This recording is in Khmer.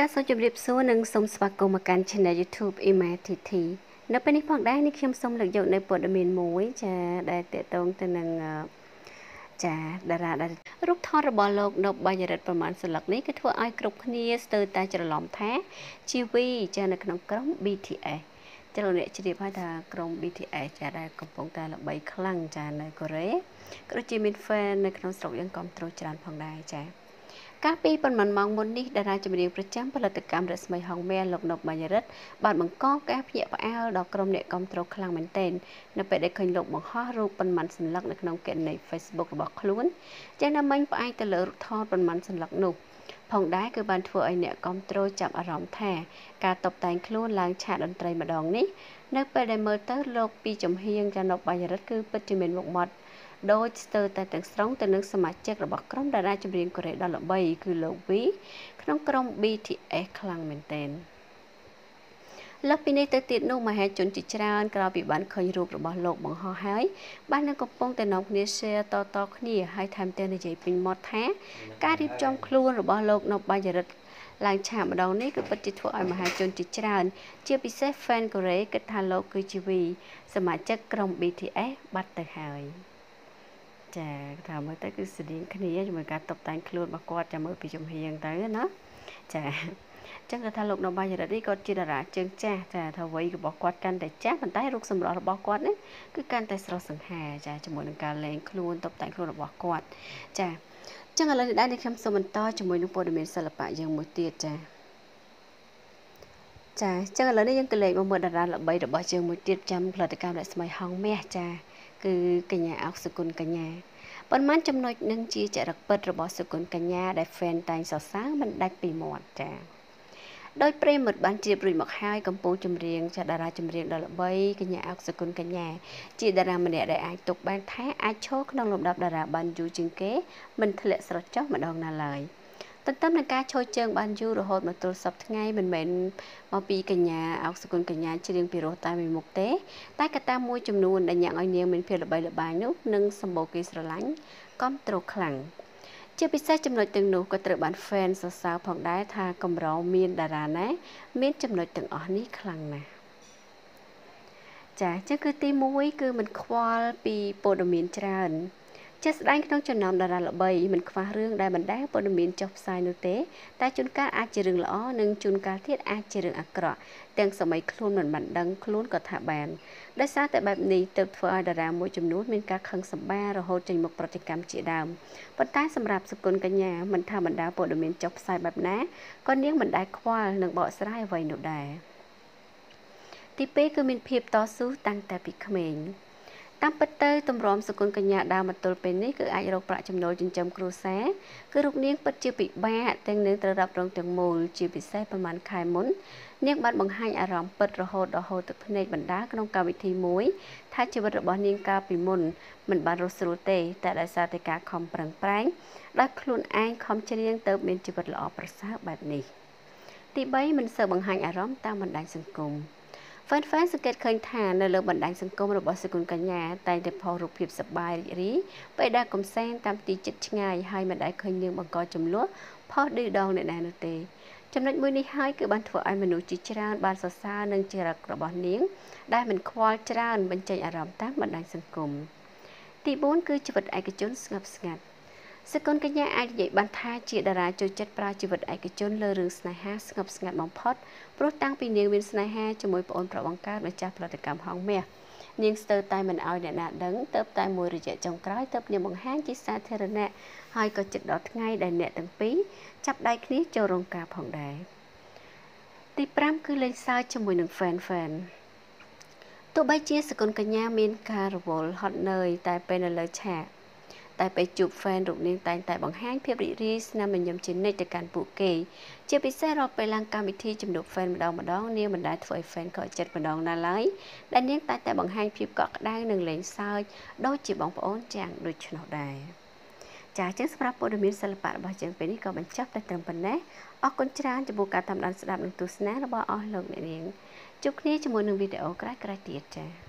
ចាសសូមជម្រាបសួរនិងសូមស្វាគមន៍មកកាន់ Channel YouTube Imatiti នៅពេលនេះផងដែរនេះខ្ញុំសូមលើកយកនៅព័ត៌មានមួយ ចាដែលតកតងទៅនឹងចាតារាដែលរូបថតរបស់លោកនៅបញ្ញរិទ្ធប្រមាណសន្លឹកនេះគឺធ្វើឲ្យគ្រប់គ្នាស្ទើរតែច្រឡំថាជីវីចានៅក្នុងក្រុម BTS ចាលោកអ្នកជ្រាបហើយថាក្រុម BTS ចាដែលកំពុងតែល្បីខ្លាំងចានៅកូរ៉េក៏ដូចជាមាន fan នៅក្នុងស្រុកយើងគ្រប់គ្រងច្រើនផងដែរចា កាលពីប៉ុន្មានម៉ោងមុននេះតារាចម្រៀងប្រចាំផលិតកម្មរស្មីហងមែលោកនុកបញ្ញរិទ្ធបានបង្កការភ្ញាក់ផ្អើលដល់ក្រុមអ្នកគ្រប់គ្រងខ្លាំងមែនទែននៅពេលដែលឃើញលោកបង្ហោះរូបប៉ុន្មានសន្លឹកនៅក្នុងគណនី Facebook របស់ខ្លួនយ៉ាងណាមិញផ្អែកទៅលើរូបថតប៉ុន្មានសន្លឹកនោះផងដែរគឺបានធ្វើឲ្យអ្នកគ្រប់គ្រងចាប់អារម្មណ៍ថាការតបតែងខ្លួនឡើងឆាកតន្ត្រីម្ដងនេះនៅពេលដែលមើលទៅលោកពីចំហៀងចានុបញ្ញរិទ្ធគឺពិតជាមានមុខមាត់ ដោយស្ទើរតែទាំងស្រុងទៅនឹងសមាជិករបស់ក្រុមតារាចម្រៀងកូរ៉េដ៏ល្បីគឺលោក V ក្នុងក្រុម BTS ខ្លាំងមែនទែនលើសពីនេះទៅទៀតនោះមហាជនជាច្រើនក្រោយពីបានឃើញរូបរបស់លោកបង្ហោះហើយបាននឹងកំពុងតែនាំគ្នា share តតគ្នាហើយថែមទាំងនិយាយពេញមាត់ថាការរៀបចំខ្លួនរបស់លោកនៅបញ្ញរិទ្ធឡើងឆាកម្ដងនេះគឺពិតជាធ្វើឲ្យមហាជនជាច្រើន ជាពិសេស fan កូរ៉េគិតថាលោកគឺជា V សមាជិកក្រុម BTS បាត់ទៅហើយ ចាថាមើលទៅគឺស្តៀងគ្នាជាមួយការតុបតែងខ្លួនរបស់គាត់ចាំមើលពីជំហៀងទៅណាចាចឹងគាត់ថាលោកនៅបាយរិទ្ធនេះគាត់ជាតារាជើងចាស់ចាថាវ័យរបស់គាត់កាន់តែចាស់ប៉ុន្តែរូបសម្រស់របស់គាត់នេះគឺកាន់តែស្រស់សង្ហាចាជាមួយនឹងការលេងខ្លួនតុបតែងខ្លួនរបស់គាត់ចាចឹងឥឡូវនេះដែរខ្ញុំសូមបន្តជាមួយនឹងព័ត៌មានសិល្បៈយើងមួយទៀតចាចាចឹងឥឡូវនេះយើងក៏លេខមកមើលតារាល្បីរបស់យើងមួយទៀតចាំផលិតកម្មរស្មីហងមាសចា គឺកញ្ញាអុកសុគន្ធកញ្ញាប៉ុន្មានចំណុចនឹងជាចរិតពិតរបស់សុគន្ធកញ្ញាដែល fan តែងសរសើរមិនដាច់ពីមាត់ចាដោយប្រិមិត្តបានជ្រាបរួចមកហើយកម្ពុជាចម្រៀងចាតារាចម្រៀងដ៏ល្បីកញ្ញាអុកសុគន្ធកញ្ញាជាតារាម្នាក់ដែលអាចទុកបានថាអាចឈរក្នុងលំដាប់តារាបានយូរជាងគេមិនធ្លាក់ស្រចុះម្ដងណាឡើយ។ ទន្ទឹមនឹងការឈរជើងបានយូររហូតមកទល់សប្តាហ៍ថ្ងៃមិនមែនមកពីកញ្ញាអោកសគុណកញ្ញាច្រៀងពីរោះតែមួយមុខទេ តែកត្តាមួយចំនួនដែលញ៉ាំងឲ្យនាងមានភាពល្បីល្បាញនោះនឹងសម្បូរគេស្រឡាញ់កំទ្រខ្លាំងជាពិសេសចំណុចទាំងនោះក៏ត្រូវបាន fan សរសើរផងដែរថាកម្រមានតារាណាមានចំណុចទាំងអស់នេះខ្លាំងណាស់ចាអញ្ចឹងគឺទី1គឺមិនខ្វល់ពីព័ត៌មានច្រើន ជាស្ដែងក្នុងចំណោមតារាល្បីមិនខ្វះរឿងដែលបណ្ដាព័ត៌មានចុះផ្សាយនោះទេ តែជួនកាលអាចជារឿងល្អនិងជួនកាលទៀតអាចជារឿងអាក្រក់ទាំងសម័យខ្លួនមិនបានដឹងខ្លួនក៏ថាបានដោយសារតែបែបនេះទើបធ្វើឲ្យតារាមួយចំនួនមានការខឹងសម្បារហូតចេញមុខប្រតិកម្មជាដើមប៉ុន្តែសម្រាប់សុគន្ធកញ្ញាមិនថាបណ្ដាព័ត៌មានចុះផ្សាយបែបណាក៏នាងមិនដែលខ្វល់នឹងបកស្រាយអ្វីនោះដែរទី2គឺមានភាពតស៊ូតាំងតែពីក្មេង តាមពិតទៅតម្រាំសគុណកញ្ញាដើមមកទល់ពេលនេះគឺអាចរកប្រាក់ចំណូលចិញ្ចឹមគ្រួសារគឺរូបនាងពិតជាពិបាកទាំងនឹងត្រូវរ៉ាប់រងទាំងមូលជាពិសេសប្រហែលខែមុននាងបានបង្ហាញអារម្មណ៍ពិតរហូតដល់ហូរទឹកភ្នែកបណ្ដាក្នុងកម្មវិធីមួយថាជីវិតរបស់នាងកាលពីមុនមិនបានរស់ស្រួលទេ តែដោយសារតែការខំប្រឹងប្រែងដោយខ្លួនឯងខំច្រៀងទៅមានជីវិតល្អប្រសើរបែបនេះទី3មិនសូវបង្ហាញអារម្មណ៍តាមបណ្ដាញសង្គម Fan Fan សង្កេតឃើញថានៅលើបណ្ដាញសង្គមរបស់សកុនកញ្ញាតែងតែផុសរូបភាពសប្បាយរីករាយពេលដែលកំសែងតាមទីចិត្តឆ្ងាយហើយមិនដែលឃើញនាងបង្កចំនួនផុសឌឺដងអ្នកណានោះទេចំណុចមួយនេះហើយគឺបានធ្វើឲ្យមនុស្សជាច្រើនបានសរសើរនឹងចរិតរបស់នាង ដែលមិនខ្វល់ច្រើនបញ្ចេញអារម្មណ៍តាមបណ្ដាញសង្គមទី4គឺជីវិតឯកជនស្ងប់ស្ងាត់ សកុនកញ្ញាអាចនិយាយបានថាជាតារាចូលចិត្តប្រើជីវិតឯកជនលើរឿងស្នេហាស្ងប់ស្ងាត់បំផុតព្រោះតាំងពីនាងមានស្នេហាជាមួយប្អូនប្រុសបង្កើតម្ចាស់ផលិតកម្មហងមាសនាងស្ទើរតែមិនអោយអ្នកណាដឹងទៅតែមួយរយៈចុងក្រោយទៅនាងបង្ហាញជាសាធារណៈហើយក៏ចិត្តដល់ថ្ងៃដែលអ្នកទាំងពីរចាប់ដៃគ្នាចូលរោងការផងដែរទី5គឺលេងសើចជាមួយនឹង fan fan ទោះបីជាសកុនកញ្ញាមានការរវល់ហត់នឿយតែពេលនៅលើឆាក តែពេលជួប fan រូបនាងតែងតែបង្ហាញភាពរីករាយស្នាមញញឹមជានិច្ចទៅកាន់ពួកគេជាពិសេសរាល់ពេលឡើងកម្មវិធីជំនួប fan ម្ដងម្ដងនាងមិនដែលធ្វើឲ្យ fan ខកចិត្តម្ដងណាឡើយដែលនាងតែងតែបង្ហាញភាពកក់ក្ដៅនិងលេងសើចដូចជាបងប្អូនយ៉ាងដូចនោះដែរចាចឹងសម្រាប់ព័ត៌មានសិល្បៈរបស់យើងពេលនេះក៏បញ្ចប់តែត្រឹមប៉ុណ្ណេះអរគុណច្រើនចំពោះការតាមដានស្ដាប់និងទស្សនារបស់អស់លោកអ្នកនាងជួបគ្នាជាមួយនឹងវីដេអូក្រោយៗទៀតចា៎